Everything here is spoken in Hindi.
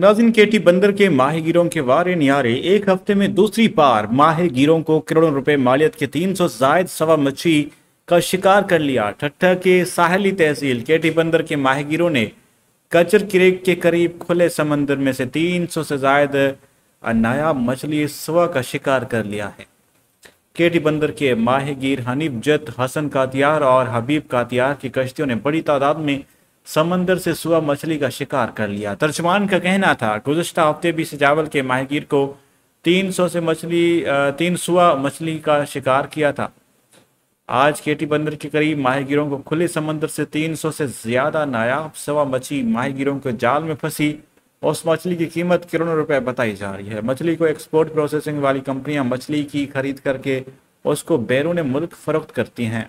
नाजिन केटी बंदर के माहिगिरों के वारे नियारे, एक हफ़्ते में दूसरी बार माहिगिरों को करोड़ों रुपए मालियत के 300 जायद सवा मच्छी का शिकार कर लिया। ठट्ठा के साहली तहसील केटी बंदर के माहिगिरों ने कचर क्रेक के करीब खुले समंदर में से 300 से जायद नायाब मछली सवा का शिकार कर लिया है। केटी बंदर के माहिगीर हनीफ जत, हसन कातियार और हबीब कातियार की कश्तियों ने बड़ी तादाद में समंदर से सुआ मछली का शिकार कर लिया। तर्जमान का कहना था, गुजशत हफ़्ते भी सजावल के माहिगीर को 300 से मछली तीन सुआ मछली का शिकार किया था। आज केटी बंदर के करीब माहिगीरों को खुले समंदर से 300 से ज़्यादा नायाब सवा मछली माहिगीरों के जाल में फंसी। उस मछली की कीमत करोड़ों रुपए बताई जा रही है। मछली को एक्सपोर्ट प्रोसेसिंग वाली कंपनियाँ मछली की खरीद करके उसको बैरून मुल्क फरोख्त करती हैं।